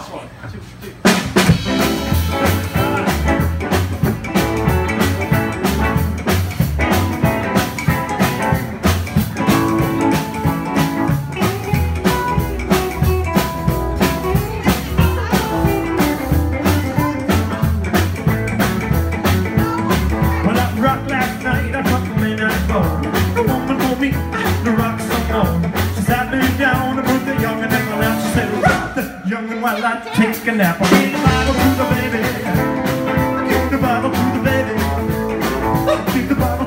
Last one. Two, two. youngin' while I take a nap. I read the Bible to the baby. I give the Bible to the baby. I give the Bible.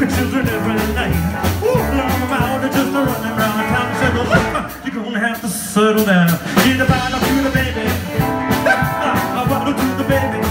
your children every night. Ooh, learn them out just a running around town. Said, look, uh, you're gonna have to settle down. Get a bottle to the baby. a bottle to the baby.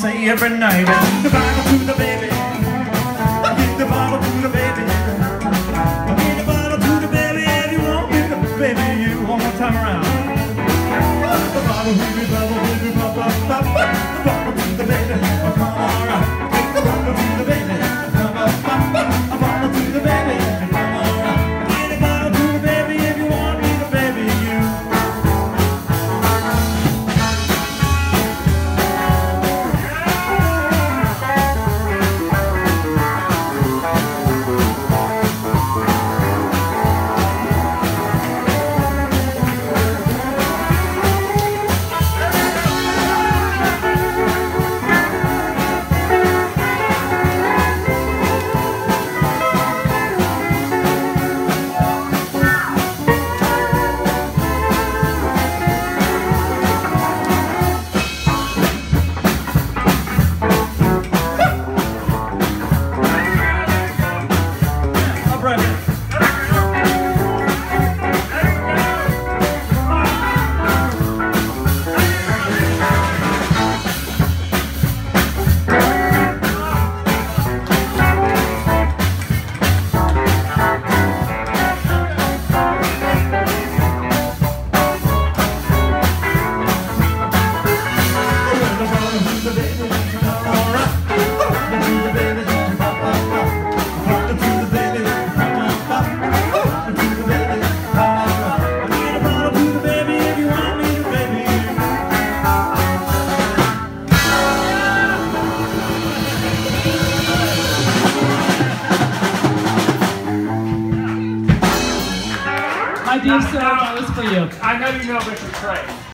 say every night. The Bible to the baby. Give the to the baby. Give the to the baby if you want. The baby you one more time around. The to the ID, sir. That was for you. I know you know Richard Trey.